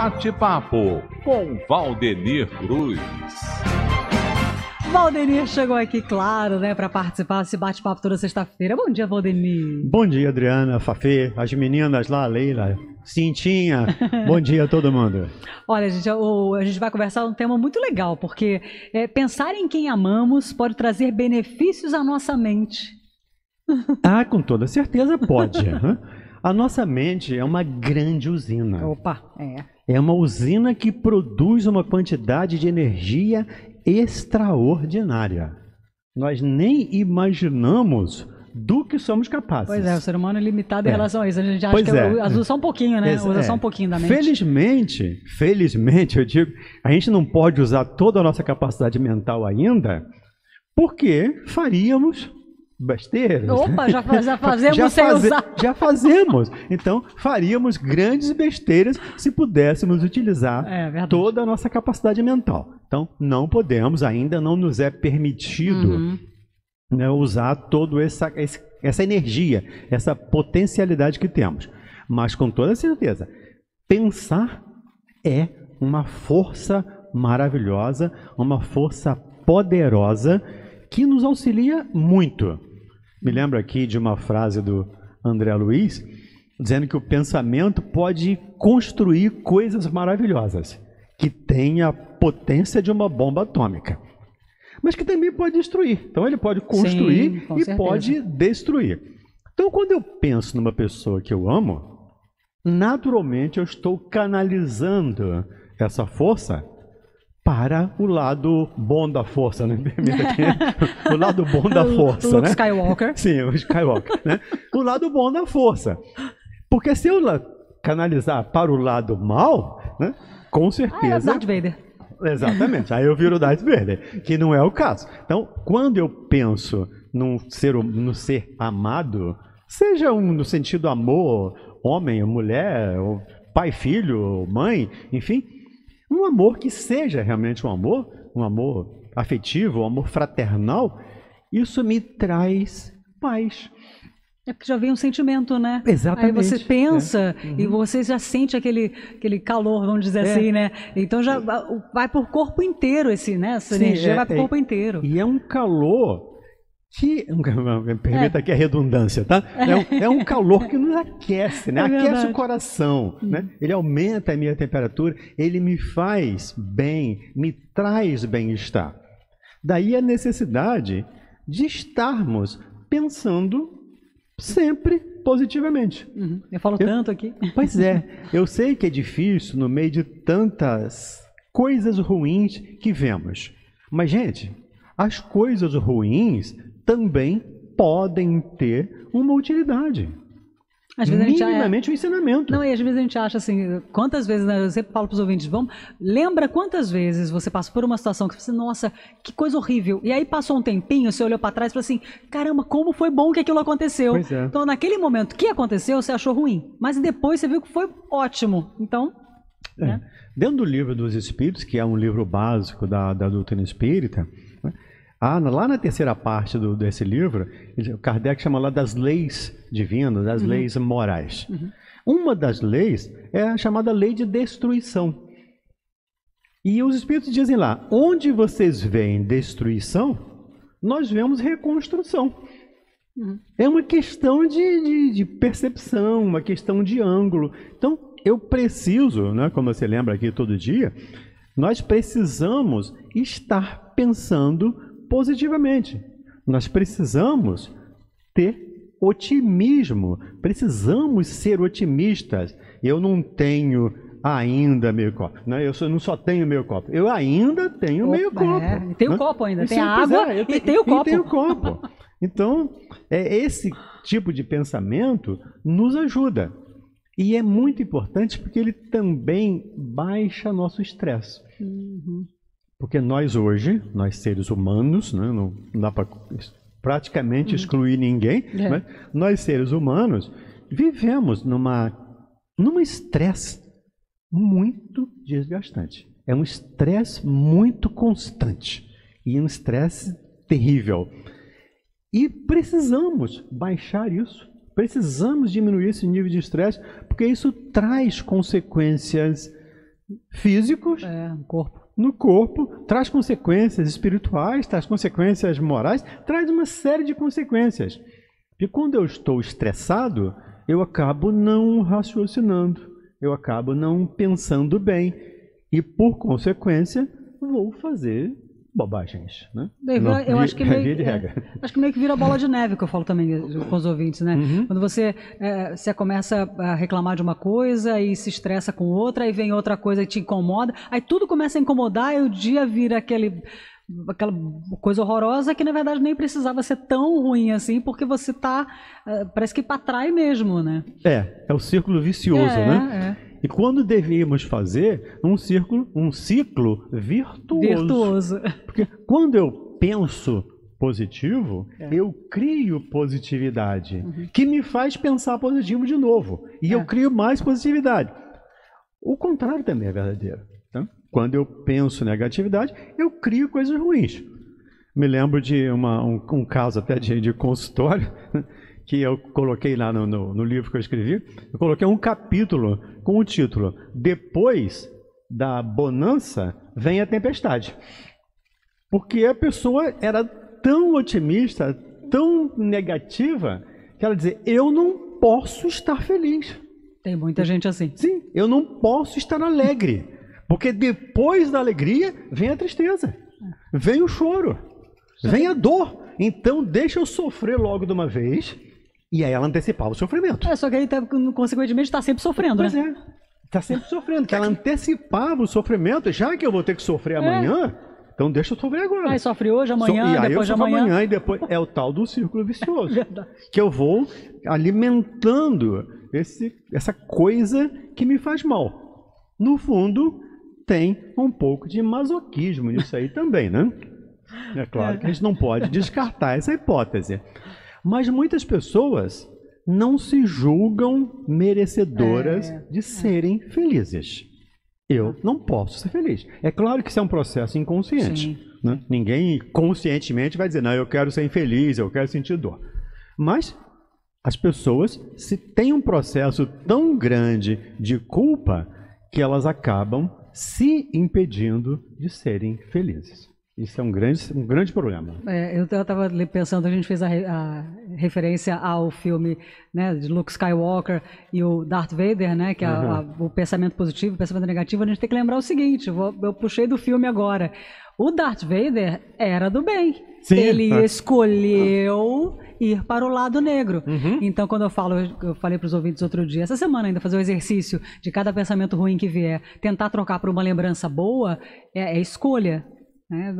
Bate-papo com Valdenir Cruz. Valdenir chegou aqui, claro, né, para participar desse bate-papo toda sexta-feira. Bom dia, Valdenir. Bom dia, Adriana, Fafê, as meninas lá, Leila, Cintinha. Bom dia a todo mundo. Olha, gente, o, a gente vai conversar um tema muito legal, porque é, pensar em quem amamos pode trazer benefícios à nossa mente. Ah, com toda certeza pode. A nossa mente é uma grande usina. Opa, é. É uma usina que produz uma quantidade de energia extraordinária. Nós nem imaginamos do que somos capazes. Pois é, o ser humano é limitado em É. relação a isso. A gente acha Pois que é. usa só um pouquinho, né? Usa é. só um pouquinho da mente. Felizmente, felizmente, eu digo, a gente não pode usar toda a nossa capacidade mental ainda, porque faríamos besteiras. Opa, já, faz- já fazemos já, sem faze- usar. já fazemos. Então, faríamos grandes besteiras se pudéssemos utilizar É toda a nossa capacidade mental. Então, não podemos, ainda não nos é permitido Uhum. né, usar toda essa, essa energia, essa potencialidade que temos. Mas com toda certeza, pensar é uma força maravilhosa, uma força poderosa que nos auxilia muito. Me lembro aqui de uma frase do André Luiz, dizendo que o pensamento pode construir coisas maravilhosas, que têm a potência de uma bomba atômica mas que também pode destruir. Então ele pode construir Sim, e certeza. pode destruir. Então quando eu penso numa pessoa que eu amo, naturalmente eu estou canalizando essa força para o lado bom da força, né? Me permita aqui. o lado bom da força, Luke né? Skywalker. Sim, o Skywalker, né? O lado bom da força. Porque se eu canalizar para o lado mal, né? Com Ah, é certeza Darth Vader. Exatamente. Aí eu viro o Darth Vader, que não é o caso. Então, quando eu penso num ser, no ser amado, seja um no sentido amor, homem, mulher, pai, filho, mãe, enfim, um amor que seja realmente um amor, um amor afetivo, um amor fraternal, isso me traz paz. É porque já vem um sentimento, né? Exatamente. Aí você pensa É. e você já sente aquele, aquele calor, vamos dizer É. assim, né? Então já va- vai por corpo inteiro esse, né? Essa Sim, energia é- vai pro é- corpo inteiro. E é um calor que. Permita aqui a redundância, tá? É um, é um calor que nos aquece, né? É aquece verdade. o coração, né? Ele aumenta a minha temperatura, ele me faz bem, me traz bem-estar. Daí a necessidade de estarmos pensando sempre positivamente. Uhum. Eu falo Eu- tanto aqui. Pois é, eu sei que é difícil no meio de tantas coisas ruins que vemos. Mas, gente, as coisas ruins também podem ter uma utilidade. Às vezes a gente é- Minimamente um ensinamento. Não, e às vezes a gente acha assim, quantas vezes, né, eu sempre falo para os ouvintes, vamos, lembra quantas vezes você passou por uma situação que você, nossa, que coisa horrível. E aí passou um tempinho, você olhou para trás e falou assim, caramba, como foi bom que aquilo aconteceu. É. Então, naquele momento que aconteceu, você achou ruim, mas depois você viu que foi ótimo. Então, É. né? Dentro do livro dos Espíritos, que é um livro básico da, da doutrina espírita, há, lá na terceira parte do- desse livro, Kardec chama lá das leis divinas, das leis morais. Uma das leis é a chamada lei de destruição. E os Espíritos dizem lá: onde vocês veem destruição, nós vemos reconstrução. É uma questão de, de- de percepção, uma questão de ângulo. Então, eu preciso, né, como você lembra aqui todo dia, nós precisamos estar pensando positivamente. Nós precisamos ter otimismo, precisamos ser otimistas. Eu não tenho ainda meio copo, né? Eu só- não só tenho meio copo, eu ainda tenho meio Opa, copo. é. E tem o né? copo ainda, E tem a água e tem o copo. Tem o copo. Então, é, esse tipo de pensamento nos ajuda. E é muito importante porque ele também baixa nosso estresse. Uhum. Porque nós hoje, nós seres humanos, né, não dá para praticamente excluir ninguém, É. mas nós seres humanos vivemos numa num estresse muito desgastante. É um estresse muito constante e um estresse terrível. E precisamos baixar isso. Precisamos diminuir esse nível de estresse, porque isso traz consequências físicos É. no corpo, traz consequências espirituais, traz consequências morais, traz uma série de consequências. E quando eu estou estressado, eu acabo não raciocinando, eu acabo não pensando bem e, por consequência, vou fazer bobagens. Né? Daí, eu acho que meio, de é, regra. acho que meio que vira bola de neve, que eu falo também eh, com os ouvintes, né? Uhum. Quando você, eh, você começa a reclamar de uma coisa e se estressa com outra, aí vem outra coisa que te incomoda, aí tudo começa a incomodar e o dia vira aquele aquela coisa horrorosa que na verdade nem precisava ser tão ruim assim, porque você tá eh, parece que para trás mesmo, né? É, é o círculo vicioso, é, né? é. E quando devíamos fazer um círculo, um ciclo virtuoso. Virtuoso. Porque quando eu penso positivo, É. eu crio positividade, que me faz pensar positivo de novo. E eu Uhum. É. crio mais positividade. O contrário também é verdadeiro. Quando eu penso negatividade, eu crio coisas ruins. Me lembro de uma- um, um caso até de, de consultório que eu coloquei lá no, no- no livro que eu escrevi. Eu coloquei um capítulo com o título Depois da bonança vem a tempestade. Porque a pessoa era tão otimista, tão negativa, que ela dizia: Eu não posso estar feliz. Tem muita gente assim. Sim, eu não posso estar alegre. Porque depois da alegria vem a tristeza, vem o choro, vem a dor. Então deixa eu sofrer logo de uma vez. E aí ela antecipava o sofrimento. É, só que aí, tá, consequentemente, está sempre sofrendo, Pois né? é. Está sempre sofrendo. Que ela antecipava o sofrimento, já que eu vou ter que sofrer amanhã, então deixa eu sofrer agora. Aí sofre hoje, amanhã, So- e aí eu depois de sofro amanhã. e depois é o tal do círculo vicioso. Verdade. que eu vou alimentando esse, essa coisa que me faz mal. No fundo, tem um pouco de masoquismo nisso aí também, né? É claro que a gente não pode descartar essa hipótese. Mas muitas pessoas não se julgam merecedoras É, de serem felizes. Eu não posso ser feliz. É claro que isso é um processo inconsciente. Né? Ninguém conscientemente vai dizer, não, eu quero ser infeliz, eu quero sentir dor. Mas as pessoas se têm um processo tão grande de culpa que elas acabam se impedindo de serem felizes. Isso é um grande, um grande problema. É, eu estava pensando, a gente fez a, a referência ao filme né, de Luke Skywalker e o Darth Vader, né, que é a- a- o pensamento positivo, o pensamento negativo. A gente tem que lembrar o seguinte: vou- eu puxei do filme agora. O Darth Vader era do bem. Sim. Ele Ah. escolheu ir para o lado negro. Uhum. Então, quando eu falo, eu falei para os ouvintes outro dia, essa semana ainda, fazer o exercício de cada pensamento ruim que vier, tentar trocar por uma lembrança boa, é, é escolha. né?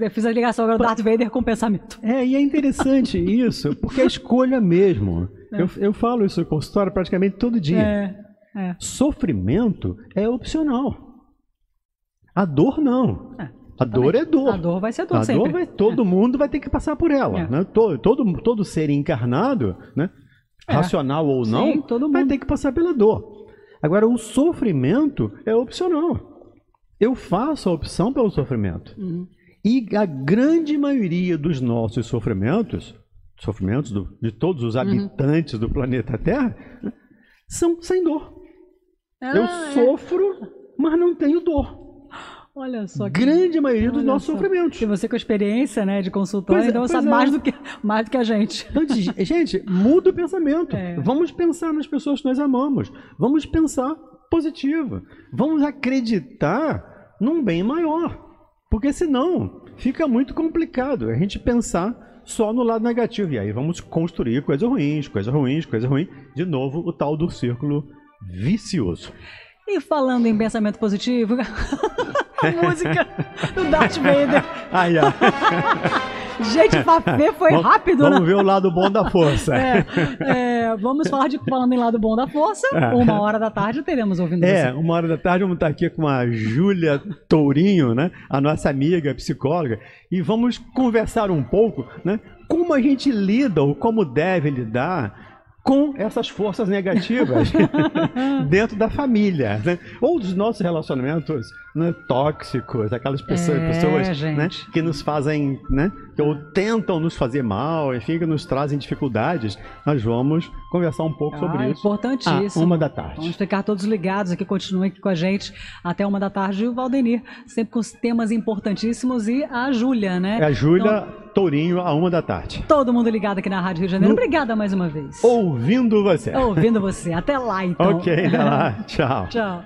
Eu fiz a ligação agora do Darth Vader com o pensamento. É, e é interessante isso, porque é escolha mesmo. Eu, eu falo isso com história praticamente todo dia. É, é. Sofrimento é opcional. A dor não. É, a dor é dor. A dor vai ser dor A sempre. dor vai, todo mundo vai ter que passar por ela. É. Né? Todo, todo, todo ser encarnado, né? É. racional ou não, Sim, todo vai mundo. ter que passar pela dor. Agora, o sofrimento é opcional. Eu faço a opção pelo sofrimento. Uhum. E a grande maioria dos nossos sofrimentos, sofrimentos do- de todos os habitantes do planeta Terra, né, são sem dor. Ah, Eu é. sofro, mas não tenho dor. Olha só que. Grande maioria dos olha nossos só. sofrimentos. E você com experiência, né, de consultório, Pois é, então sabe é. mais do que mais do que a gente. Então, gente, muda o pensamento. É. Vamos pensar nas pessoas que nós amamos. Vamos pensar positivo. Vamos acreditar num bem maior. Porque senão fica muito complicado a gente pensar só no lado negativo. E aí vamos construir coisas ruins, coisas ruins, coisas ruins. De novo, o tal do círculo vicioso. E falando em pensamento positivo, a música do Darth Vader. Ai, ai. Gente, ver foi Vamos- rápido, Vamos né? ver o lado bom da força. É, é, vamos falar de falando em lado bom da força. Uma hora da tarde teremos ouvindo É, você. uma hora da tarde vamos estar aqui com a Júlia Tourinho, né? A nossa amiga psicóloga, e vamos conversar um pouco, né? Como a gente lida ou como deve lidar com essas forças negativas dentro da família, né? ou dos nossos relacionamentos né, tóxicos, aquelas pessoas, É, pessoas né, que nos fazem, né, que ou tentam nos fazer mal, enfim, que nos trazem dificuldades. Nós vamos conversar um pouco sobre Ah, isso. importantíssimo. Ah, uma da tarde. Vamos ficar todos ligados aqui, continuem aqui com a gente até uma da tarde. E o Valdenir, sempre com os temas importantíssimos. E a Júlia, né? É a Júlia Tourinho, a uma da tarde. Todo mundo ligado aqui na Rádio Rio de Janeiro. No- Obrigada mais uma vez. Ouvindo você. Ouvindo você. Até lá, então. Ok, até lá. Tchau. Tchau.